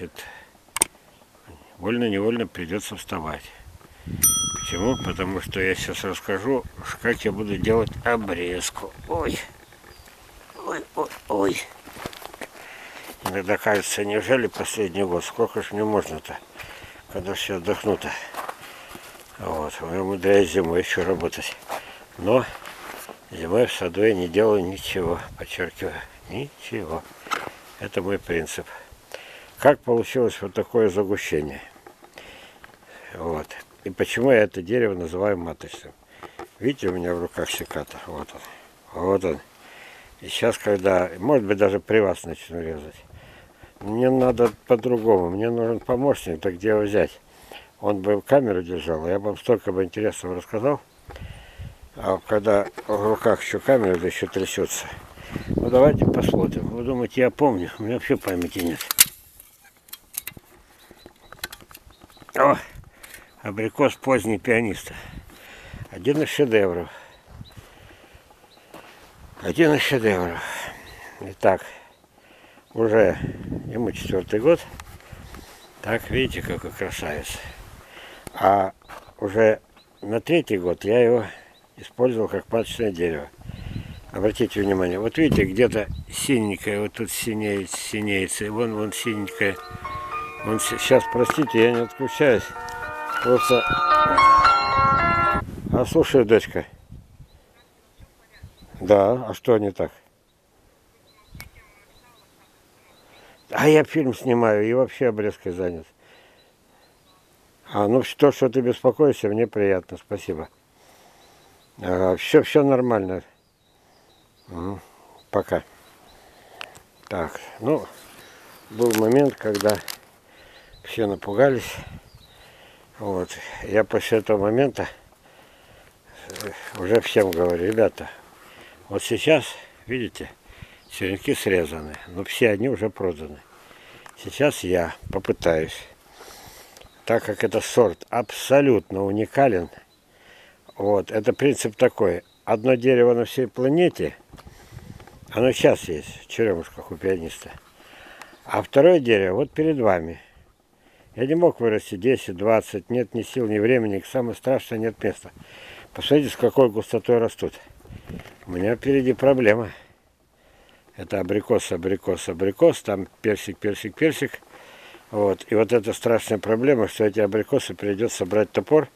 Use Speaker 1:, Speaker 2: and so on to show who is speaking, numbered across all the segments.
Speaker 1: значит, вольно-невольно придется вставать. Почему? Потому что я сейчас расскажу, как я буду делать обрезку. Ой, ой, ой, ой. Иногда кажется, неужели последний год? Сколько ж мне можно-то, когда все отдохну-то? Вот, я умудряюсь зимой еще работать. Но зимой в саду я не делаю ничего, подчеркиваю, ничего. Это мой принцип. Как получилось вот такое загущение? Вот. И почему я это дерево называю маточным? Видите, у меня в руках секатор. Вот он. Вот он. И сейчас, когда, может быть, даже при вас начну резать. Мне надо по-другому. Мне нужен помощник, так где его взять? Он бы камеру держал, я бы вам столько бы интересного рассказал. А когда в руках еще камера, да еще трясется. Ну давайте посмотрим. Вы думаете, я помню? У меня вообще памяти нет. О, абрикос поздний пианиста. Один из шедевров. Один из шедевров. Итак, уже ему четвертый год. Так, видите, какой красавец. А уже на третий год я его использовал как маточное дерево. Обратите внимание, вот видите, где-то синенькое, вот тут синеет, синеется, вон, вон синенькое. Вон, сейчас, простите, я не отключаюсь. Просто... А слушай, дочка. Да, а что не так? А я фильм снимаю и вообще обрезкой занят. А, ну то, что ты беспокоишься, мне приятно, спасибо. Ага, все, все нормально. Угу. Пока. Так, ну, был момент, когда все напугались. Вот. Я после этого момента э, уже всем говорю, ребята, вот сейчас, видите, черенки срезаны, но все они уже проданы. Сейчас я попытаюсь, так как это сорт абсолютно уникален, вот, это принцип такой, одно дерево на всей планете, оно сейчас есть в черемушках у пианиста, а второе дерево вот перед вами. Я не мог вырасти 10, 20, нет ни сил, ни времени, самое страшное, нет места. Посмотрите, с какой густотой растут. У меня впереди проблема. Это абрикос, абрикос, абрикос, там персик, персик, персик. Вот. И вот эта страшная проблема, что эти абрикосы придется брать топор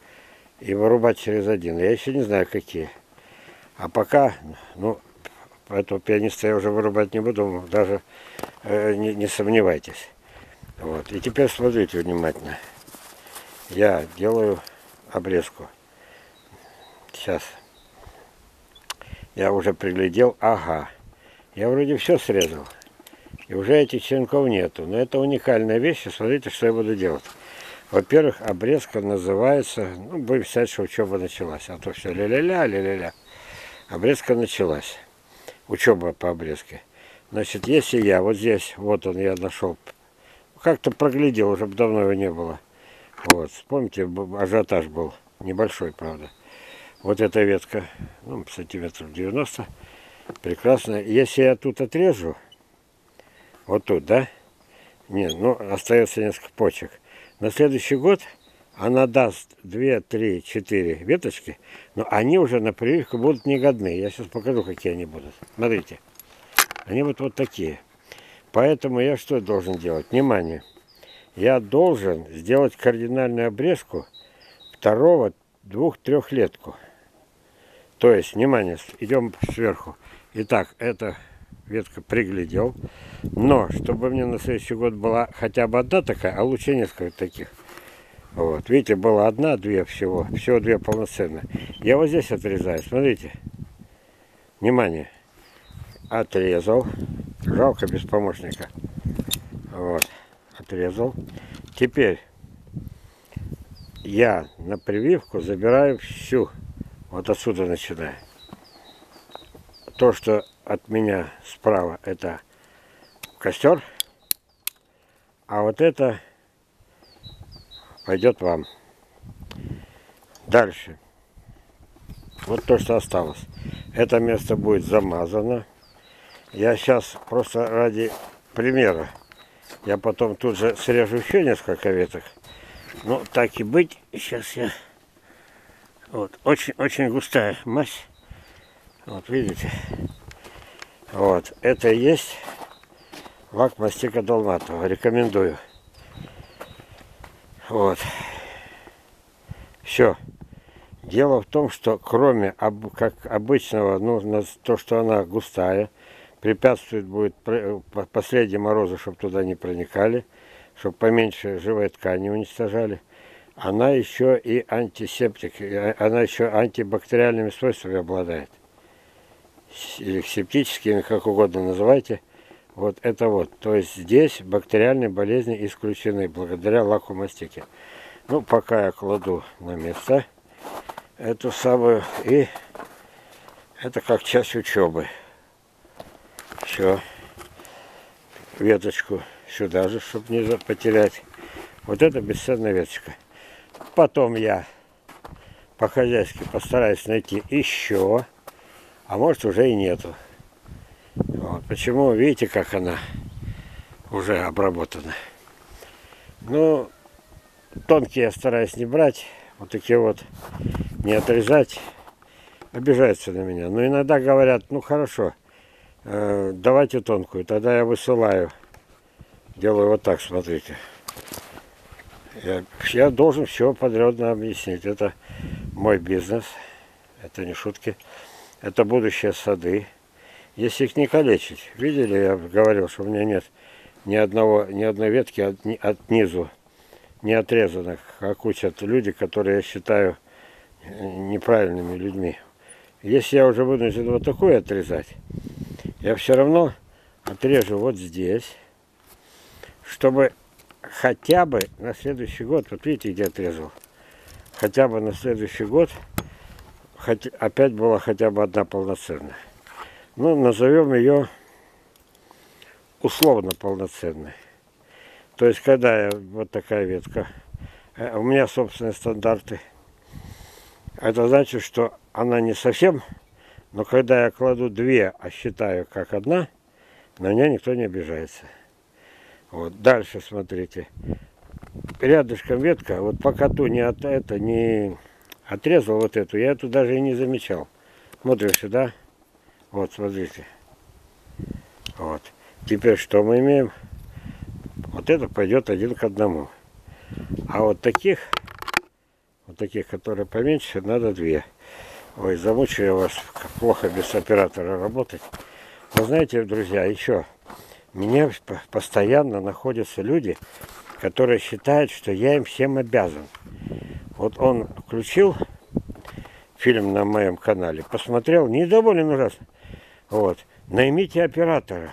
Speaker 1: и вырубать через один. Я еще не знаю, какие. А пока, ну, этого пианиста я уже вырубать не буду, даже э, не, не сомневайтесь. Вот. И теперь смотрите внимательно. Я делаю обрезку. Сейчас. Я уже приглядел. Ага. Я вроде все срезал. И уже этих черенков нету. Но это уникальная вещь. И смотрите, что я буду делать. Во-первых, обрезка называется... Ну, будем считать, что учеба началась. А то все ля-ля-ля, ля-ля-ля. Обрезка началась. Учеба по обрезке. Значит, если я вот здесь, вот он, я нашел, как-то проглядел, уже давно его не было. Вот, помните, ажиотаж был, небольшой, правда. Вот эта ветка, ну, сантиметров 90, прекрасно. Если я тут отрежу, вот тут, да? Нет, ну, остается несколько почек. На следующий год она даст 2, 3, 4 веточки, но они уже на прививку будут негодны. Я сейчас покажу, какие они будут. Смотрите. Они вот, вот такие. Поэтому я что должен делать? Внимание. Я должен сделать кардинальную обрезку второго двух-трехлетку. То есть, внимание, идем сверху. Итак, эта ветка приглядел. Но, чтобы мне на следующий год была хотя бы одна такая, а лучше несколько таких. Вот, видите, было одна, две всего. Всего две полноценные. Я вот здесь отрезаю, смотрите. Внимание. Отрезал. Жалко без помощника. Вот. Отрезал. Теперь я на прививку забираю всю. Вот отсюда начинаю. То, что от меня справа, это костер. А вот это пойдет вам. Дальше. Вот то, что осталось. Это место будет замазано. Я сейчас просто ради примера Я потом тут же срежу еще несколько веток. Ну, так и быть. Сейчас я... Вот, очень, очень густая мазь. Вот, видите? Вот, это и есть лак мастика долматова. Рекомендую. Вот. Все. Дело в том, что кроме как обычного, ну, то, что она густая, препятствует будет последние морозы, чтобы туда не проникали, чтобы поменьше живой ткани уничтожали. Она еще и антисептик, она еще антибактериальными свойствами обладает. Или септическими, как угодно называйте. Вот это вот. То есть здесь бактериальные болезни исключены благодаря лаку мастики. Ну, пока я кладу на место эту самую. И это как часть учебы. Все. Веточку сюда же, чтобы не потерять. Вот это бесценная веточка. Потом я по-хозяйски постараюсь найти еще. А может уже и нету. Вот. Почему? Видите, как она уже обработана. Ну, тонкие я стараюсь не брать. Вот такие вот не отрезать, обижаются на меня. Но иногда говорят, ну хорошо, давайте тонкую, тогда я высылаю. Делаю вот так, смотрите. Я, я должен все подрядно объяснить. Это мой бизнес, это не шутки. Это будущие сады. Если их не калечить, видели, я говорил, что у меня нет ни одного, ни одной ветки от, от низу не отрезанных, как учат люди, которые я считаю неправильными людьми. Если я уже вынужден вот такой отрезать, я все равно отрежу вот здесь, чтобы хотя бы на следующий год, вот видите, где отрезал, хотя бы на следующий год хоть, опять была хотя бы одна полноценная. Ну, назовем ее условно полноценной. То есть, когда я, вот такая ветка, э, у меня собственные стандарты – это значит, что она не совсем, но когда я кладу две, а считаю как одна, на меня никто не обижается. Вот, дальше смотрите. Рядышком ветка, вот пока ту не, от, это, не отрезал вот эту, я эту даже и не замечал. Смотрим сюда. Вот, смотрите. Вот. Теперь что мы имеем? Вот это пойдет один к одному. А вот таких вот таких, которые поменьше, надо две. Ой, замучаю я вас плохо без оператора работать. Но знаете, друзья, еще меня постоянно находятся люди, которые считают, что я им всем обязан. Вот он включил фильм на моем канале, посмотрел, недоволен ужасно. Вот, наймите оператора.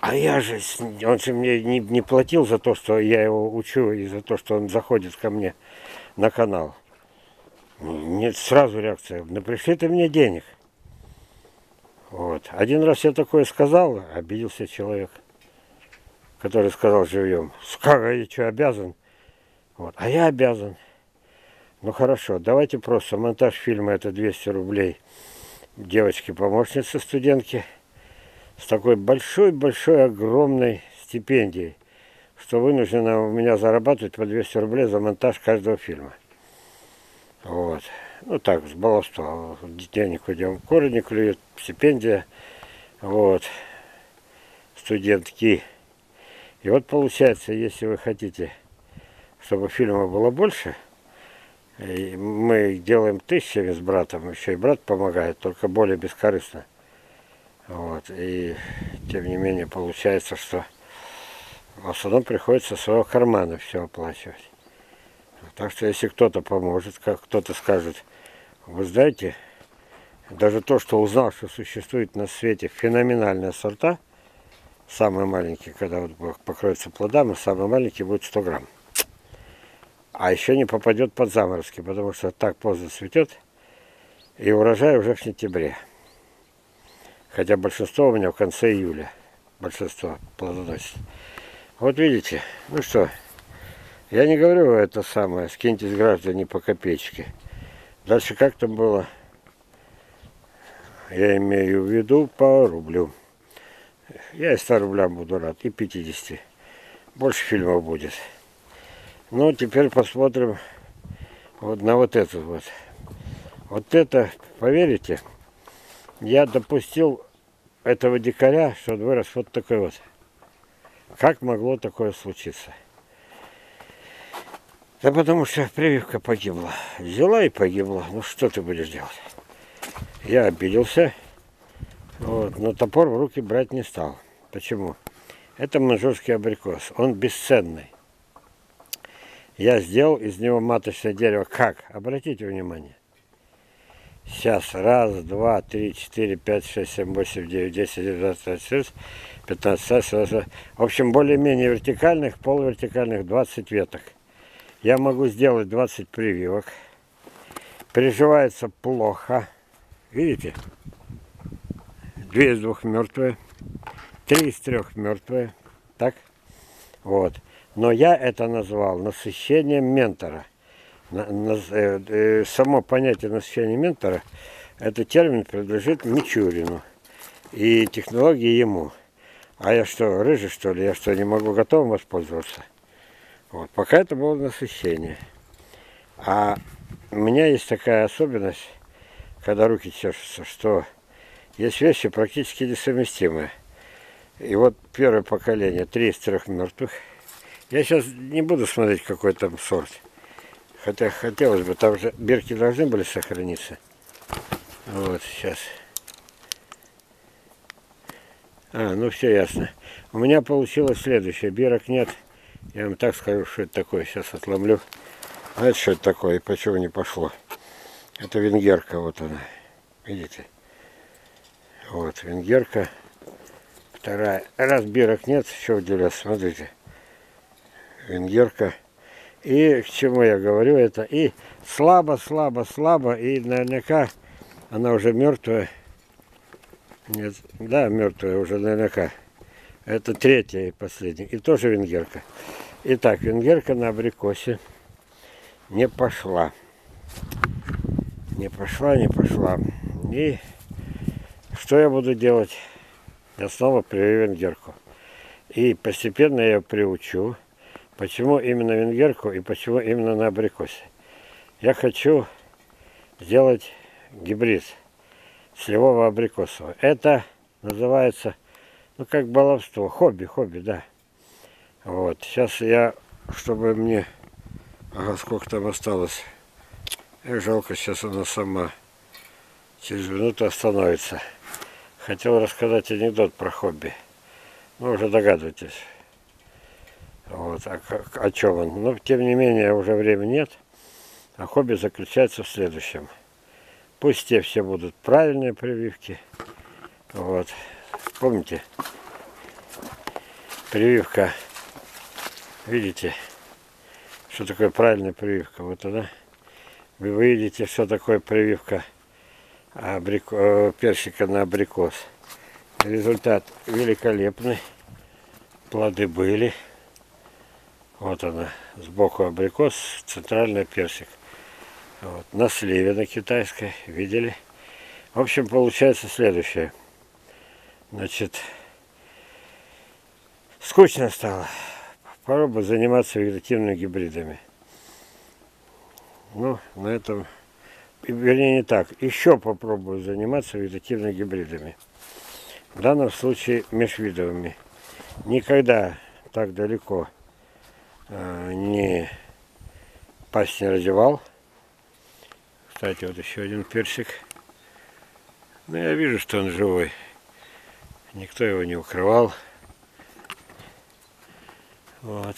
Speaker 1: А я же, он же мне не, не платил за то, что я его учу, и за то, что он заходит ко мне на канал. Нет, сразу реакция. Ну пришли ты мне денег. Вот. Один раз я такое сказал, обиделся человек, который сказал живьем. Как я что, обязан? Вот. А я обязан. Ну хорошо, давайте просто монтаж фильма это 200 рублей девочки-помощницы студентки с такой большой-большой огромной стипендией что вынуждена у меня зарабатывать по 200 рублей за монтаж каждого фильма. Вот. Ну так, с баловства. Денег идем. Корни клюют, стипендия. Вот. Студентки. И вот получается, если вы хотите, чтобы фильма было больше, мы делаем тысячами с братом, еще и брат помогает, только более бескорыстно. Вот. И тем не менее получается, что в основном приходится своего кармана все оплачивать. Так что если кто-то поможет, как кто-то скажет, вы знаете, даже то, что узнал, что существует на свете феноменальные сорта, самые маленькие, когда вот покроются плодами, самый маленький будет 100 грамм. А еще не попадет под заморозки, потому что так поздно цветет, и урожай уже в сентябре. Хотя большинство у меня в конце июля, большинство плодоносит. Вот видите, ну что, я не говорю это самое, скиньтесь граждане по копеечке. Дальше как там было? Я имею в виду по рублю. Я и 100 рублям буду рад, и 50. Больше фильмов будет. Ну, теперь посмотрим вот на вот эту вот. Вот это, поверите, я допустил этого дикаря, что он вырос вот такой вот. Как могло такое случиться? Да потому что прививка погибла. Взяла и погибла. Ну что ты будешь делать? Я обиделся. Вот, но топор в руки брать не стал. Почему? Это манжурский абрикос. Он бесценный. Я сделал из него маточное дерево. Как? Обратите внимание. Сейчас. Раз, два, три, четыре, пять, шесть, семь, восемь, девять, десять, двадцать, двадцать, пятнадцать. В общем, более-менее вертикальных, полувертикальных 20 веток. Я могу сделать 20 прививок. Приживается плохо. Видите? Две из двух мертвые. Три из трех мертвые. Так? Вот. Но я это назвал насыщением ментора. На, на, э, э, само понятие насыщения ментора, этот термин принадлежит Мичурину. И технологии ему. А я что, рыжий что ли? Я что, не могу готовым воспользоваться? Вот, пока это было насыщение. А у меня есть такая особенность, когда руки чешутся, что есть вещи практически несовместимые. И вот первое поколение, три из трех мертвых. Я сейчас не буду смотреть, какой там сорт. Хотя хотелось бы, там же бирки должны были сохраниться. Вот, сейчас. А, ну все ясно. У меня получилось следующее. Бирок нет. Я вам так скажу, что это такое. Сейчас отломлю. Знаете, что это такое и почему не пошло? Это венгерка, вот она. Видите? Вот, венгерка. Вторая. Раз бирок нет, еще уделяться, смотрите. Венгерка. И к чему я говорю это? И слабо, слабо, слабо. И наверняка она уже мертвая. Нет, да, мертвая уже наверняка. Это третья и последняя. И тоже венгерка. Итак, венгерка на абрикосе не пошла. Не пошла, не пошла. И что я буду делать? Я снова привью венгерку. И постепенно я приучу. Почему именно венгерку и почему именно на абрикосе? Я хочу сделать гибрид сливого абрикосового. Это называется ну, как баловство. Хобби, хобби, да. Вот. Сейчас я, чтобы мне... Ага, сколько там осталось. Эх, жалко, сейчас она сама через минуту остановится. Хотел рассказать анекдот про хобби. Ну, уже догадываетесь. Вот, а как, о чем он. Но, тем не менее, уже времени нет. А хобби заключается в следующем. Пусть те все будут правильные прививки. Вот. Помните? Прививка. Видите, что такое правильная прививка? Вот она. Вы видите, что такое прививка абрико... Э, персика на абрикос. Результат великолепный. Плоды были. Вот она, сбоку абрикос, центральный персик. Вот, на сливе на китайской, видели? В общем, получается следующее. Значит, скучно стало. Попробую заниматься вегетативными гибридами. Ну, на этом, вернее не так, еще попробую заниматься вегетативными гибридами. В данном случае межвидовыми. Никогда так далеко э, не пасть не раздевал. Кстати, вот еще один персик. Ну, я вижу, что он живой. Никто его не укрывал. Вот.